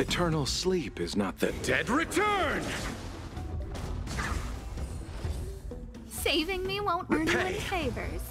Eternal sleep is not the Dead return! Saving me won't earn you any favors.